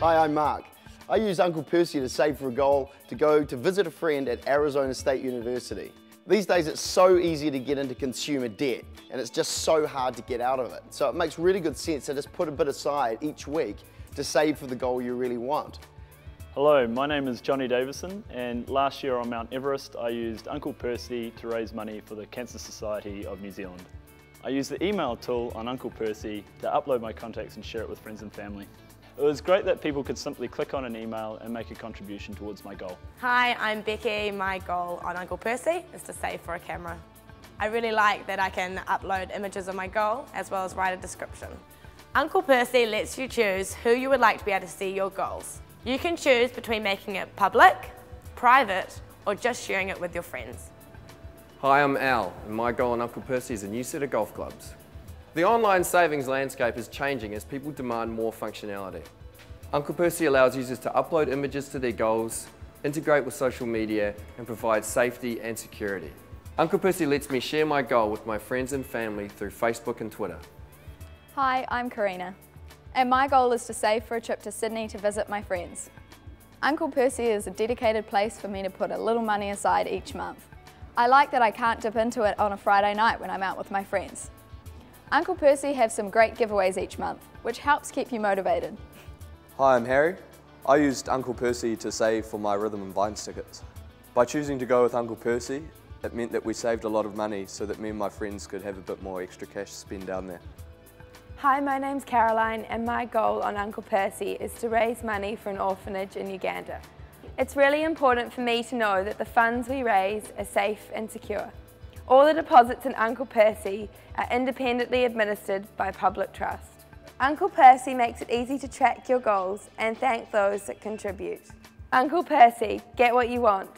Hi, I'm Mark. I use Uncle Percy to save for a goal to go to visit a friend at Arizona State University. These days it's so easy to get into consumer debt and it's just so hard to get out of it. So it makes really good sense to just put a bit aside each week to save for the goal you really want. Hello, my name is Johnny Davison and last year on Mount Everest I used Uncle Percy to raise money for the Cancer Society of New Zealand. I used the email tool on Uncle Percy to upload my contacts and share it with friends and family. It was great that people could simply click on an email and make a contribution towards my goal. Hi, I'm Becky. My goal on Uncle Percy is to save for a camera. I really like that I can upload images of my goal as well as write a description. Uncle Percy lets you choose who you would like to be able to see your goals. You can choose between making it public, private, or just sharing it with your friends. Hi, I'm Al, and my goal on Uncle Percy is a new set of golf clubs. The online savings landscape is changing as people demand more functionality. Uncle Percy allows users to upload images to their goals, integrate with social media, and provide safety and security. Uncle Percy lets me share my goal with my friends and family through Facebook and Twitter. Hi, I'm Karina, and my goal is to save for a trip to Sydney to visit my friends. Uncle Percy is a dedicated place for me to put a little money aside each month. I like that I can't dip into it on a Friday night when I'm out with my friends. Uncle Percy has some great giveaways each month, which helps keep you motivated. Hi, I'm Harry. I used Uncle Percy to save for my Rhythm and Vines tickets. By choosing to go with Uncle Percy, it meant that we saved a lot of money so that me and my friends could have a bit more extra cash to spend down there. Hi, my name's Caroline and my goal on Uncle Percy is to raise money for an orphanage in Uganda. It's really important for me to know that the funds we raise are safe and secure. All the deposits in Uncle Percy are independently administered by Public Trust. Uncle Percy makes it easy to track your goals and thank those that contribute. Uncle Percy, get what you want.